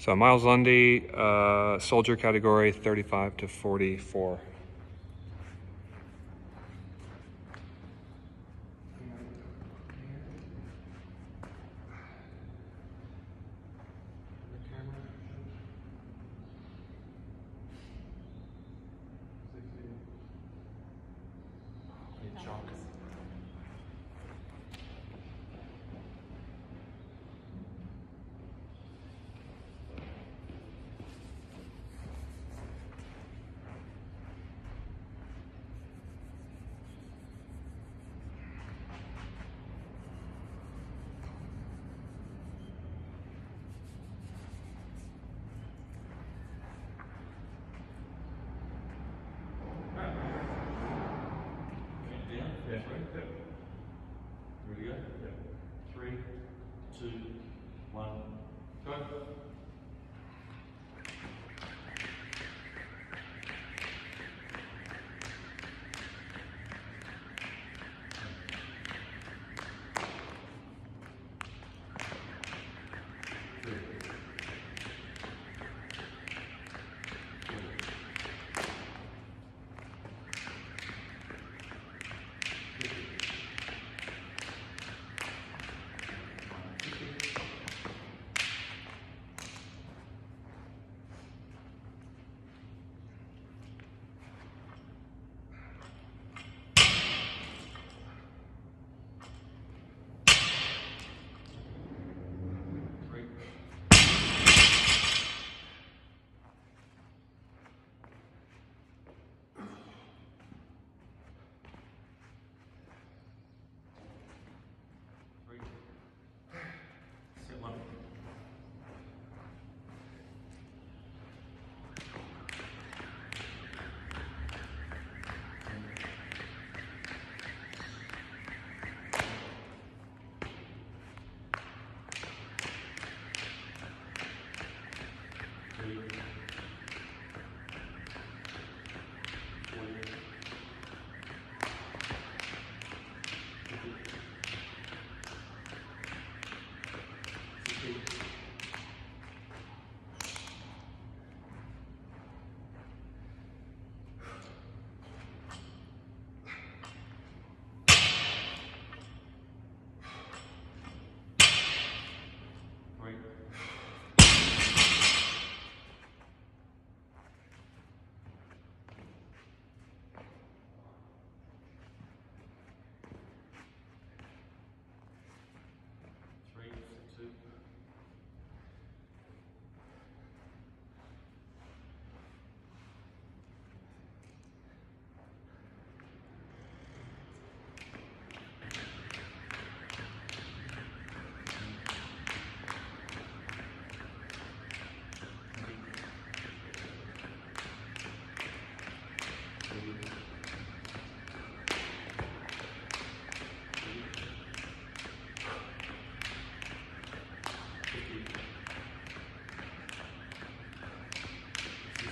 So Miles Lundy, uh, soldier category, 35 to 44. Yeah. Ready to go? Yep. Three, two, one, go.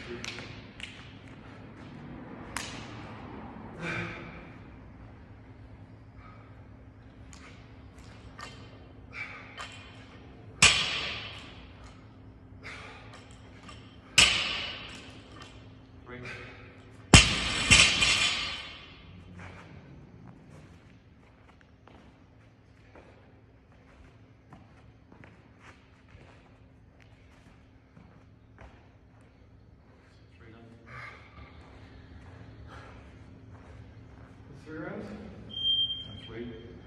Three. Three done. Three rounds? Three. Three.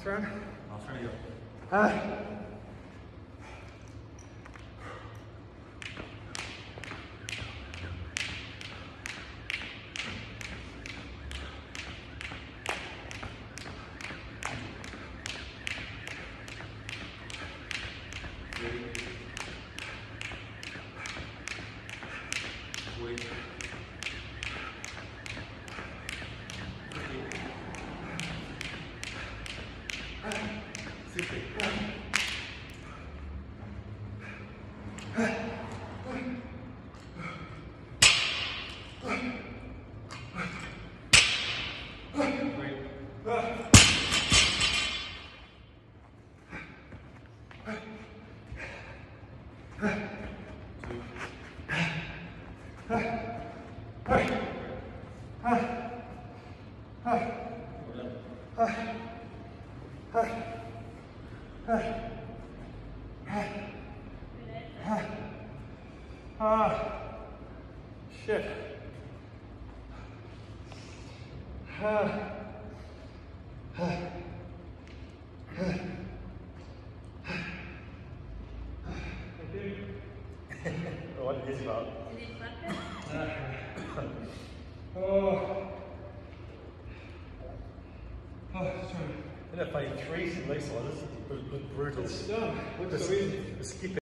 Last round. Last round, you Ah. Three. Wait. Fifty. Three. Ah. Shit. Ah. What is about? Oh. Oh, sorry. Isn't that funny? Trees in Leeside, this is brutal. It's done. So easy. Skip